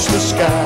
touch the sky.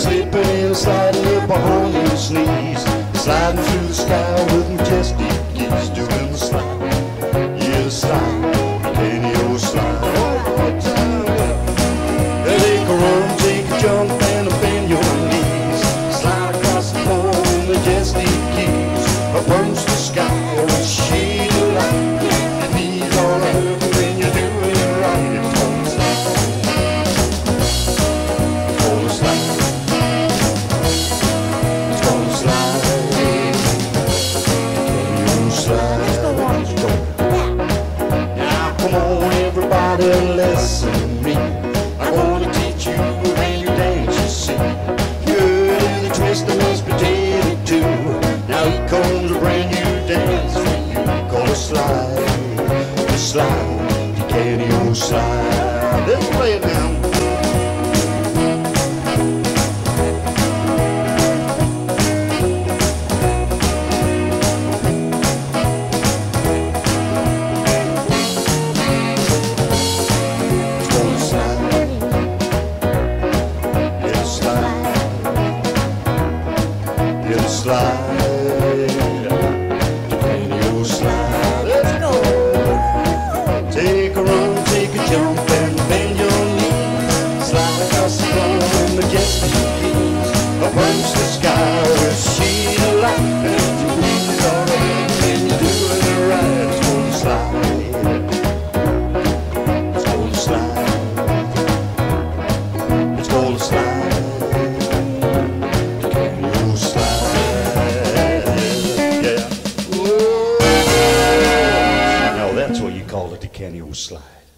Slipping sleeping, sliding up on your sneeze, sliding through the sky with majestic ease, doing the slide, yeah, the slide, any old slide. Take a run, take a jump, and bend your knees, slide across the floor, majestic ease, Listen, me. I wanna teach you the way you dance, you see. You're the twist and the potato too. Now he comes a brand new dance for you. Call a slide, slide, you can't even slide. Let's play it now. can't slide.